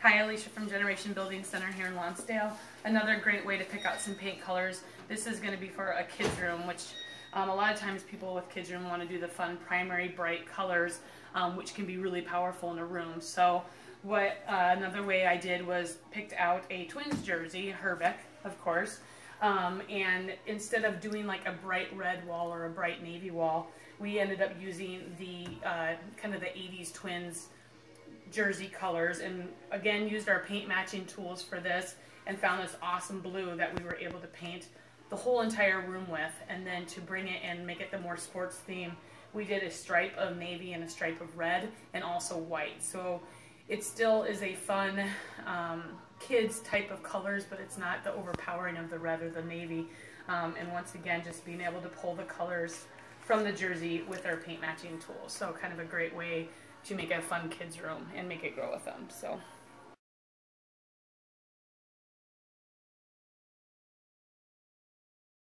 Hi, Alicia from Generation Building Center here in Lonsdale. Another great way to pick out some paint colors. This is going to be for a kid's room, which um, a lot of times people with kids room want to do the fun primary bright colors, um, which can be really powerful in a room. So what uh, another way I did was picked out a Twins jersey, Hrbek, of course, um, and instead of doing like a bright red wall or a bright navy wall, we ended up using the uh, kind of the 80s Twins jersey colors and again used our paint matching tools for this and found this awesome blue that we were able to paint the whole entire room with. And then to bring it and make it the more sports theme we did a stripe of navy and a stripe of red and also white. So it still is a fun um, kids type of colors but it's not the overpowering of the red or the navy. Um, and once again just being able to pull the colors from the jersey with our paint matching tools. So kind of a great way to make a fun kids room and make it grow with them. So